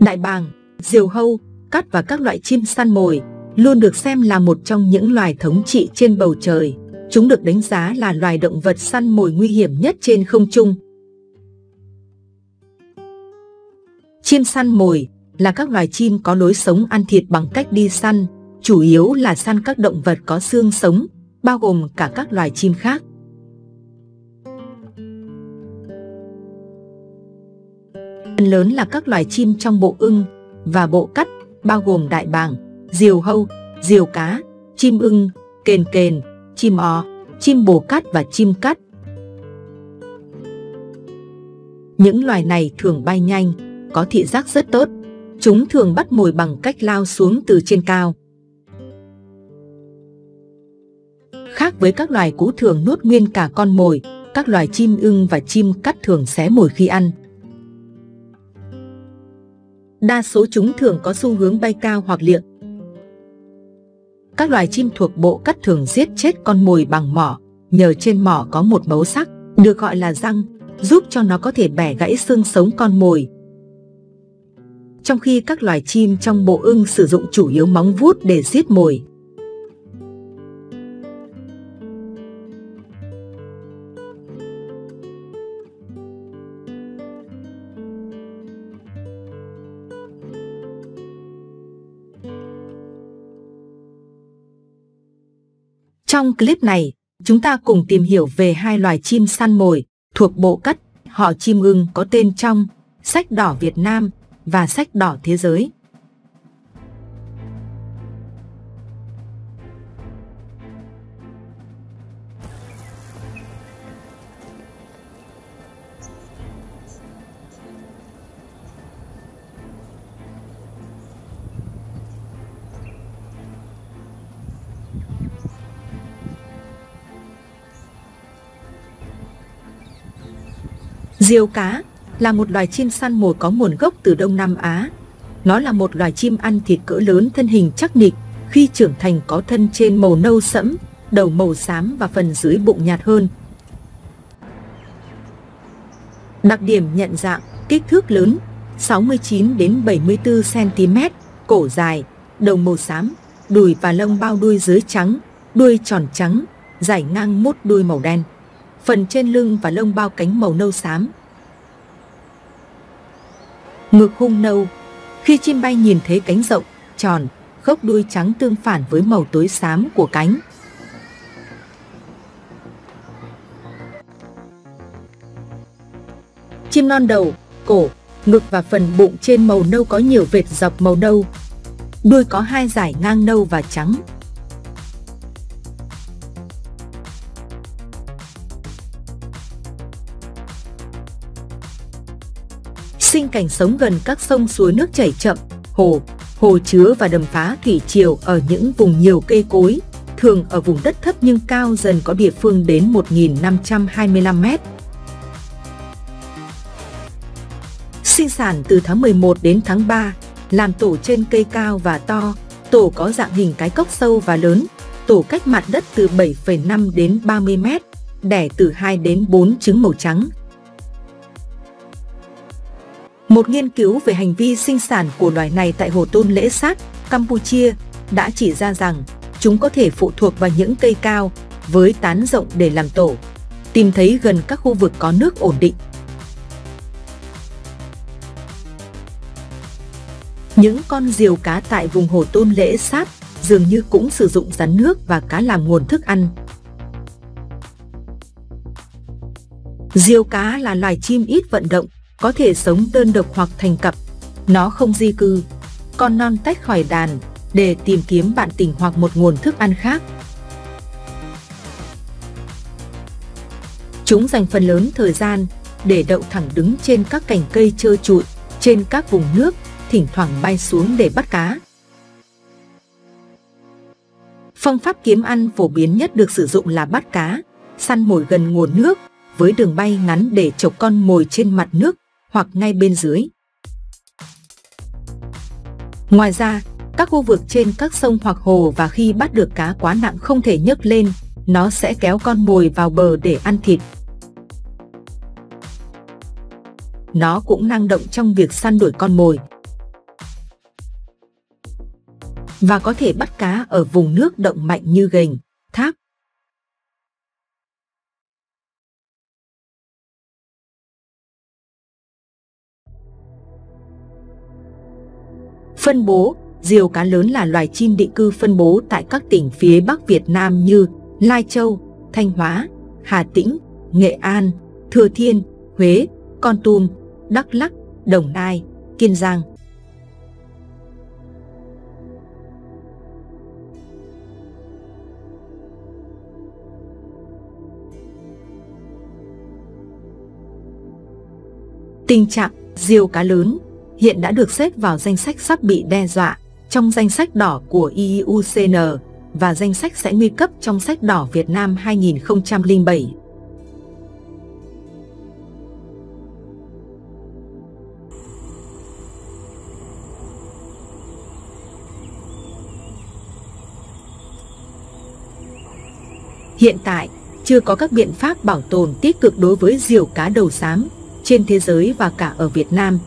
Đại bàng, diều hâu, cát và các loại chim săn mồi luôn được xem là một trong những loài thống trị trên bầu trời. Chúng được đánh giá là loài động vật săn mồi nguy hiểm nhất trên không trung. Chim săn mồi là các loài chim có lối sống ăn thịt bằng cách đi săn, chủ yếu là săn các động vật có xương sống, bao gồm cả các loài chim khác. Phần lớn là các loài chim trong bộ ưng và bộ cắt, bao gồm đại bàng, diều hâu, diều cá, chim ưng, kền kền, chim o, chim bồ cát và chim cắt. Những loài này thường bay nhanh, có thị giác rất tốt. Chúng thường bắt mồi bằng cách lao xuống từ trên cao. Khác với các loài cú thường nuốt nguyên cả con mồi, các loài chim ưng và chim cắt thường xé mồi khi ăn. Đa số chúng thường có xu hướng bay cao hoặc liệng. Các loài chim thuộc bộ cắt thường giết chết con mồi bằng mỏ, nhờ trên mỏ có một mấu sắc, được gọi là răng, giúp cho nó có thể bẻ gãy xương sống con mồi. Trong khi các loài chim trong bộ ưng sử dụng chủ yếu móng vuốt để giết mồi. Trong clip này, chúng ta cùng tìm hiểu về hai loài chim săn mồi thuộc bộ cắt họ chim ưng có tên trong sách đỏ Việt Nam và sách đỏ thế giới. Diều cá là một loài chim săn mồi có nguồn gốc từ Đông Nam Á. Nó là một loài chim ăn thịt cỡ lớn thân hình chắc nịch, khi trưởng thành có thân trên màu nâu sẫm, đầu màu xám và phần dưới bụng nhạt hơn. Đặc điểm nhận dạng, kích thước lớn, 69 đến 74 cm, cổ dài, đầu màu xám, đùi và lông bao đuôi dưới trắng, đuôi tròn trắng, dài ngang mốt đuôi màu đen phần trên lưng và lông bao cánh màu nâu xám. Ngực hung nâu, khi chim bay nhìn thấy cánh rộng, tròn, gốc đuôi trắng tương phản với màu tối xám của cánh. Chim non đầu, cổ, ngực và phần bụng trên màu nâu có nhiều vệt dọc màu nâu. Đuôi có hai dải ngang nâu và trắng. Sinh cảnh sống gần các sông suối nước chảy chậm, hồ, hồ chứa và đầm phá thủy triều ở những vùng nhiều cây cối, thường ở vùng đất thấp nhưng cao dần có địa phương đến 1.525 mét. Sinh sản từ tháng 11 đến tháng 3, làm tổ trên cây cao và to, tổ có dạng hình cái cốc sâu và lớn, tổ cách mặt đất từ 7,5 đến 30 mét, đẻ từ 2 đến 4 trứng màu trắng, một nghiên cứu về hành vi sinh sản của loài này tại Hồ Tôn Lễ Sát, Campuchia đã chỉ ra rằng chúng có thể phụ thuộc vào những cây cao với tán rộng để làm tổ, tìm thấy gần các khu vực có nước ổn định. Những con diều cá tại vùng Hồ Tôn Lễ Sát dường như cũng sử dụng rắn nước và cá làm nguồn thức ăn. Diều cá là loài chim ít vận động, có thể sống đơn độc hoặc thành cặp. Nó không di cư, con non tách khỏi đàn để tìm kiếm bạn tình hoặc một nguồn thức ăn khác. Chúng dành phần lớn thời gian để đậu thẳng đứng trên các cành cây trơ trụi, trên các vùng nước, thỉnh thoảng bay xuống để bắt cá. Phương pháp kiếm ăn phổ biến nhất được sử dụng là bắt cá, săn mồi gần nguồn nước với đường bay ngắn để chọc con mồi trên mặt nước hoặc ngay bên dưới. Ngoài ra, các khu vực trên các sông hoặc hồ và khi bắt được cá quá nặng không thể nhấc lên, nó sẽ kéo con mồi vào bờ để ăn thịt. Nó cũng năng động trong việc săn đuổi con mồi. Và có thể bắt cá ở vùng nước động mạnh như gành, tháp. Phân bố Diều cá lớn là loài chim định cư phân bố tại các tỉnh phía Bắc Việt Nam như Lai Châu, Thanh Hóa, Hà Tĩnh, Nghệ An, Thừa Thiên, Huế, Con Tum, Đắk Lắk, Đồng Nai, Kiên Giang. Tình trạng diều cá lớn hiện đã được xếp vào danh sách sắp bị đe dọa trong danh sách đỏ của IUCN và danh sách sẽ nguy cấp trong sách đỏ Việt Nam 2007. Hiện tại, chưa có các biện pháp bảo tồn tích cực đối với diều cá đầu xám trên thế giới và cả ở Việt Nam,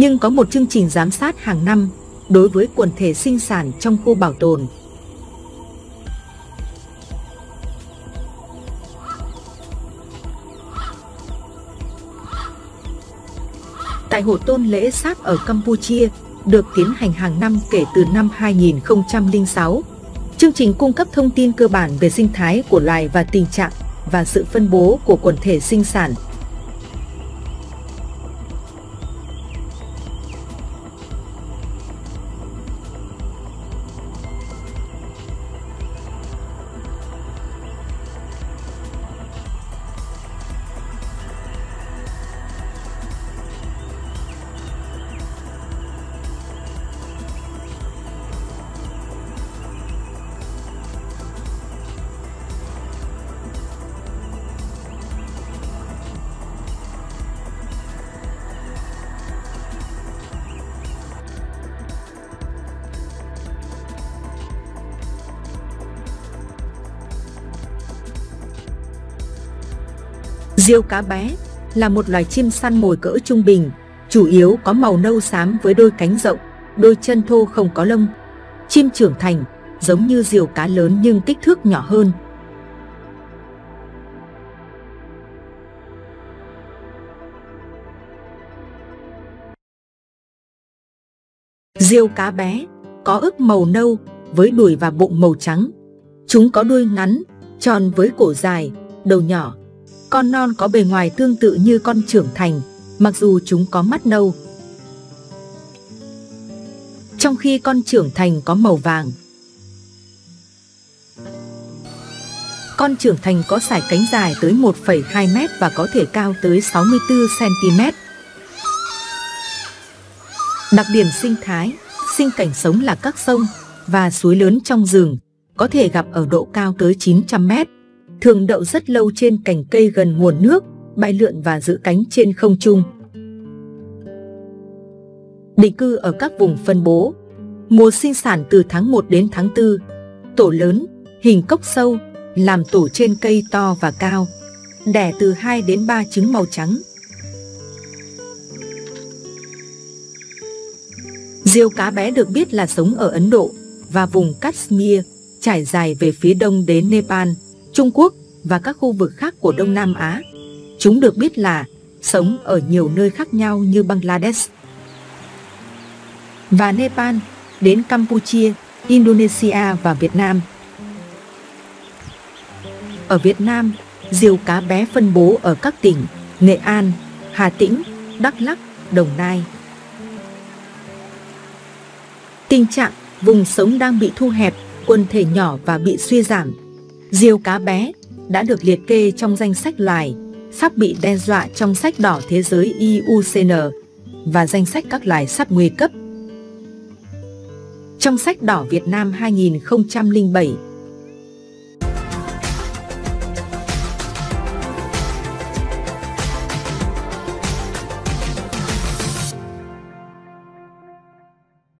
nhưng có một chương trình giám sát hàng năm đối với quần thể sinh sản trong khu bảo tồn. Tại Hồ Tôn Lễ Sát ở Campuchia được tiến hành hàng năm kể từ năm 2006. Chương trình cung cấp thông tin cơ bản về sinh thái của loài và tình trạng và sự phân bố của quần thể sinh sản Diêu cá bé là một loài chim săn mồi cỡ trung bình, chủ yếu có màu nâu xám với đôi cánh rộng, đôi chân thô không có lông. Chim trưởng thành giống như diều cá lớn nhưng kích thước nhỏ hơn. Diêu cá bé có ức màu nâu với đùi và bụng màu trắng. Chúng có đuôi ngắn, tròn với cổ dài, đầu nhỏ, con non có bề ngoài tương tự như con trưởng thành, mặc dù chúng có mắt nâu. Trong khi con trưởng thành có màu vàng. Con trưởng thành có sải cánh dài tới 1,2 mét và có thể cao tới 64 cm. Đặc điểm sinh thái, sinh cảnh sống là các sông và suối lớn trong rừng, có thể gặp ở độ cao tới 900 mét thường đậu rất lâu trên cành cây gần nguồn nước, bay lượn và giữ cánh trên không trung. Định cư ở các vùng phân bố, mùa sinh sản từ tháng 1 đến tháng 4, tổ lớn, hình cốc sâu, làm tổ trên cây to và cao, đẻ từ 2 đến 3 trứng màu trắng. Diều cá bé được biết là sống ở Ấn Độ và vùng Kashmir, trải dài về phía đông đến Nepal. Trung Quốc và các khu vực khác của Đông Nam Á. Chúng được biết là sống ở nhiều nơi khác nhau như Bangladesh và Nepal đến Campuchia, Indonesia và Việt Nam. Ở Việt Nam, diều cá bé phân bố ở các tỉnh Nghệ An, Hà Tĩnh, Đắk Lắk, Đồng Nai. Tình trạng vùng sống đang bị thu hẹp, quần thể nhỏ và bị suy giảm Diêu cá bé đã được liệt kê trong danh sách loài sắp bị đe dọa trong sách đỏ thế giới IUCN và danh sách các loài sắp nguy cấp. Trong sách đỏ Việt Nam 2007,